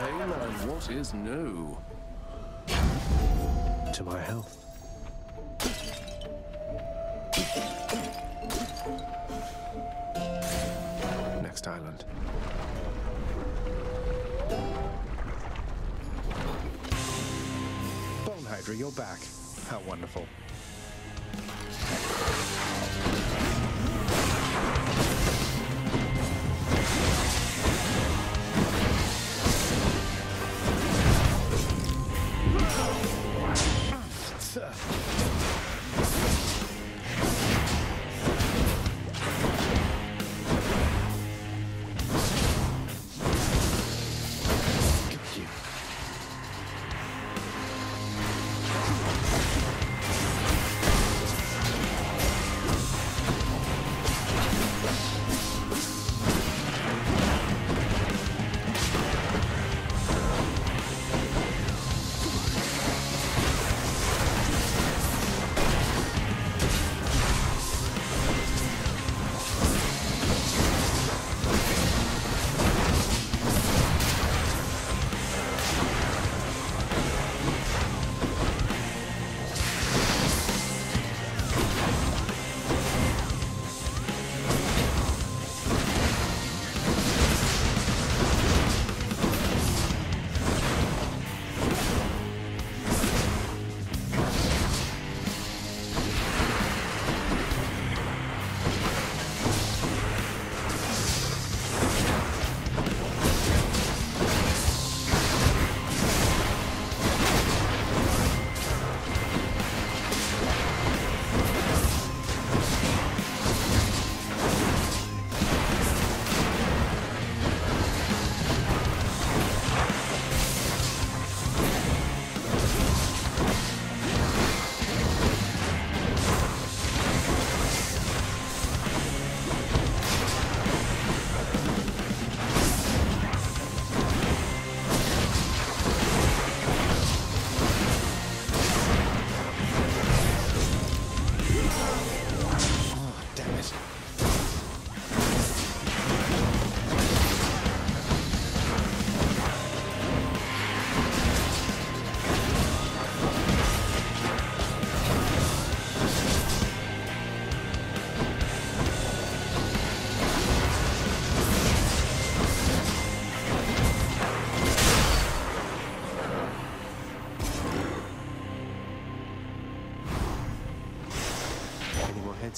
What is new? To my health. Next island. Bone Hydra, you're back. How wonderful.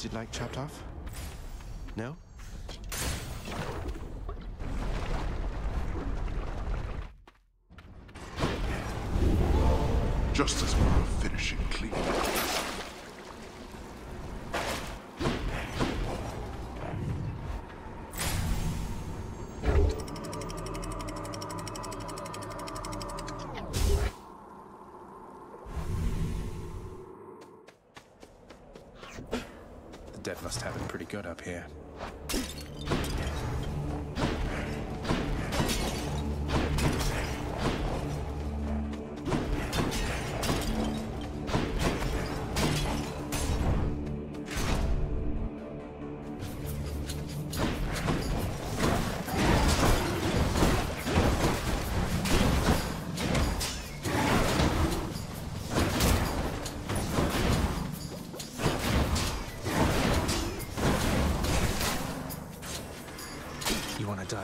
Heads you'd like chopped off? No? Just dead must have it pretty good up here.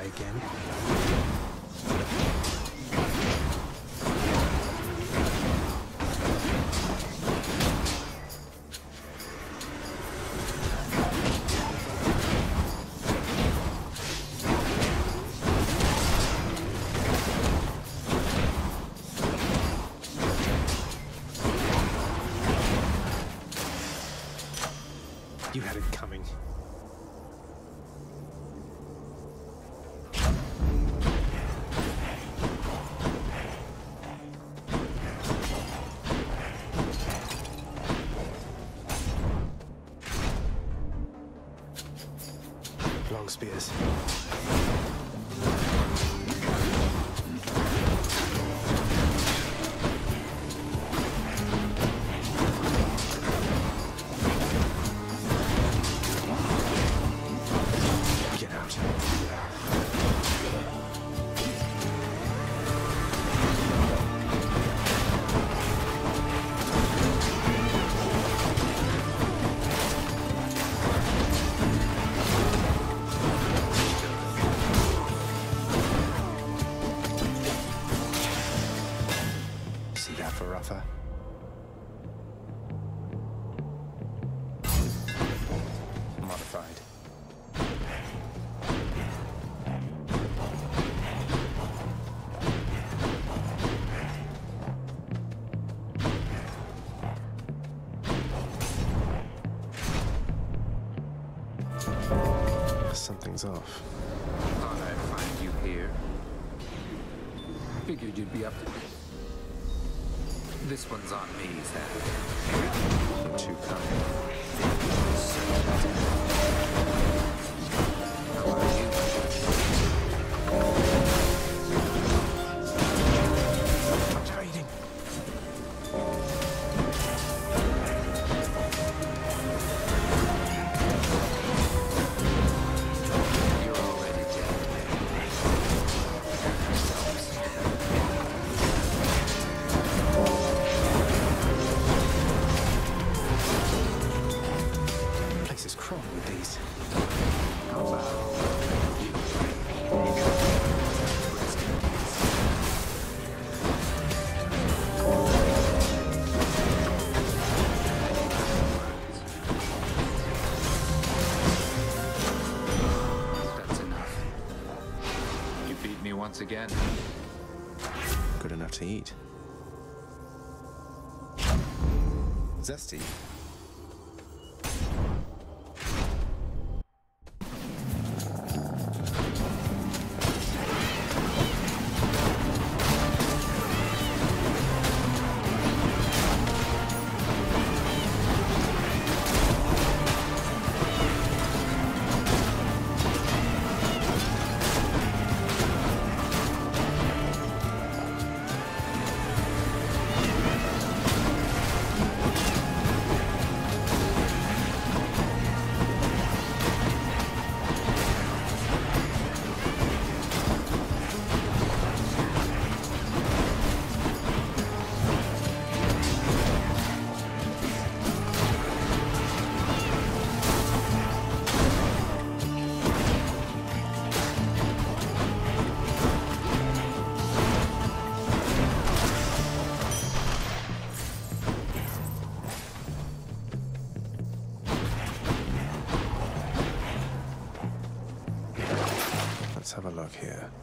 Again? Spears. Something's off. Thought I'd find you here. Figured you'd be up to it. This one's on me, Zag. You're too kind. Once again. Good enough to eat. Zesty. Let's have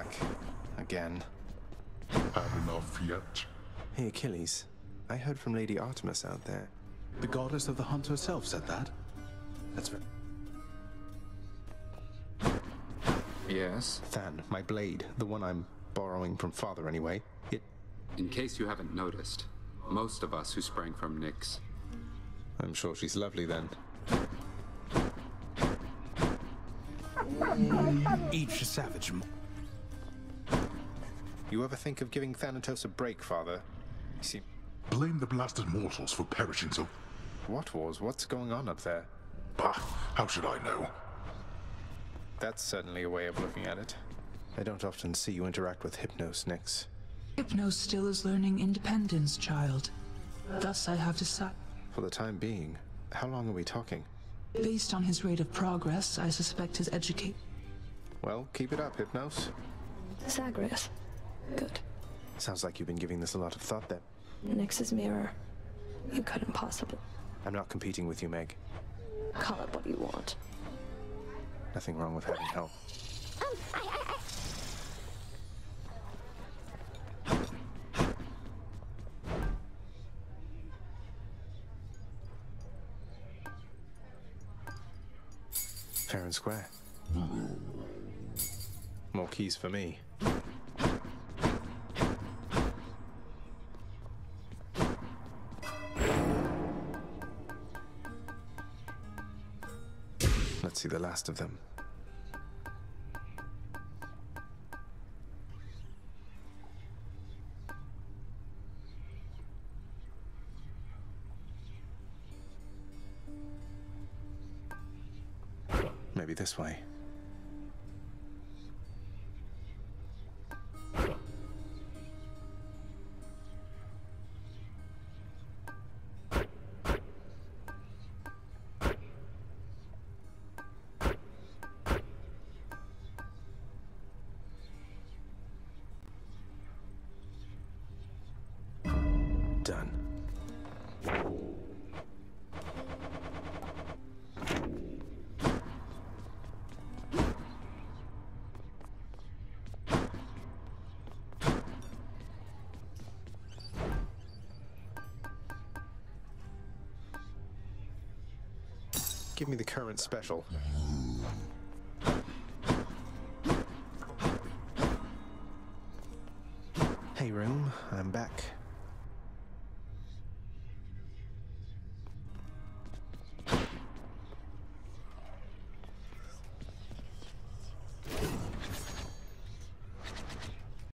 a look here. again. Had enough yet? Hey, Achilles. I heard from Lady Artemis out there. The goddess of the hunt herself said that. That's very. Yes? Than, my blade, the one I'm borrowing from father anyway. It. In case you haven't noticed, most of us who sprang from Nyx. I'm sure she's lovely then. Each savage. M- You ever think of giving Thanatos a break, father? You seem. Blame the blasted mortals for perishing so. What wars? What's going on up there? Bah, how should I know? That's certainly a way of looking at it. I don't often see you interact with Hypnos, Nyx. Hypnos still is learning independence, child. Thus, I have decided. For the time being, how long are we talking? Based on his rate of progress, I suspect his educate. Well, keep it up, Hypnos. Zagreus. Good. Sounds like you've been giving this a lot of thought then. Nyx's mirror. You couldn't possibly I'm not competing with you, Meg. call it what you want. Nothing wrong with having help. Fair and square. More keys for me. The last of them. Maybe this way. Give me the current special. Hey, room, I'm back.